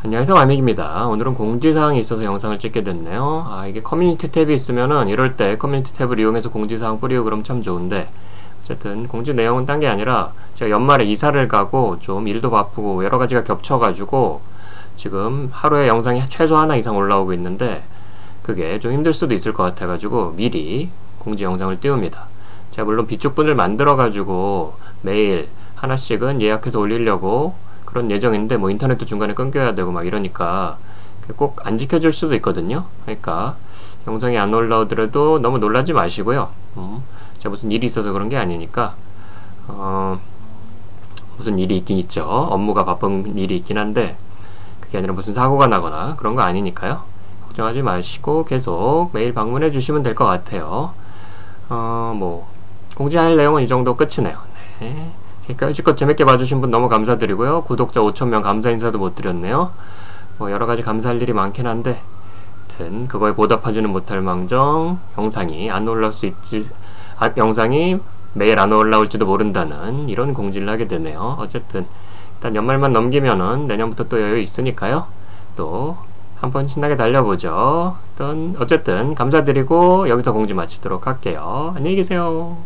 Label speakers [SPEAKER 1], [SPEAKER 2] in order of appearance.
[SPEAKER 1] 안녕하세요 와믹입니다. 오늘은 공지사항이 있어서 영상을 찍게 됐네요. 아 이게 커뮤니티 탭이 있으면은 이럴 때 커뮤니티 탭을 이용해서 공지사항 뿌리고 그럼 참 좋은데 어쨌든 공지 내용은 딴 게 아니라 제가 연말에 이사를 가고 좀 일도 바쁘고 여러 가지가 겹쳐가지고 지금 하루에 영상이 최소 하나 이상 올라오고 있는데 그게 좀 힘들 수도 있을 것 같아가지고 미리 공지 영상을 띄웁니다. 제가 물론 비축분을 만들어가지고 매일 하나씩은 예약해서 올리려고 그런 예정인데 뭐 인터넷도 중간에 끊겨야 되고 막 이러니까 꼭 안 지켜줄 수도 있거든요. 그러니까 영상이 안 올라오더라도 너무 놀라지 마시고요. 음, 제가 무슨 일이 있어서 그런 게 아니니까 어, 무슨 일이 있긴 있죠. 업무가 바쁜 일이 있긴 한데 그게 아니라 무슨 사고가 나거나 그런 거 아니니까요. 걱정하지 마시고 계속 매일 방문해 주시면 될 것 같아요. 어, 뭐 공지할 내용은 이 정도 끝이네요. 네. 그러니까 여지껏 재밌게 봐주신 분 너무 감사드리고요. 구독자 5천명 감사 인사도 못 드렸네요. 뭐 여러 가지 감사할 일이 많긴 한데, 하여튼 그거에 보답하지는 못할 망정 영상이 안 올라올 수 있지, 아, 영상이 매일 안 올라올지도 모른다는 이런 공지를 하게 되네요. 어쨌든 일단 연말만 넘기면은 내년부터 또 여유 있으니까요. 또 한번 신나게 달려보죠. 어쨌든 감사드리고 여기서 공지 마치도록 할게요. 안녕히 계세요.